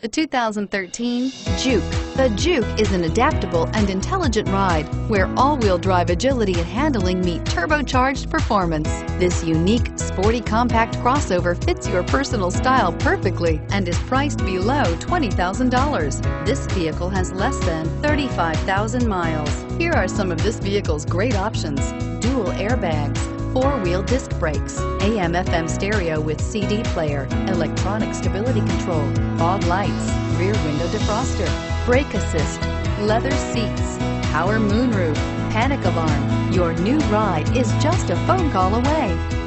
The 2013 Juke. The Juke is an adaptable and intelligent ride where all-wheel drive agility and handling meet turbocharged performance. This unique, sporty compact crossover fits your personal style perfectly and is priced below $20,000. This vehicle has less than 35,000 miles. Here are some of this vehicle's great options. Dual airbags, four-wheel disc brakes, AM FM stereo with CD player, electronic stability control, fog lights, rear window defroster, brake assist, leather seats, power moonroof, panic alarm. Your new ride is just a phone call away.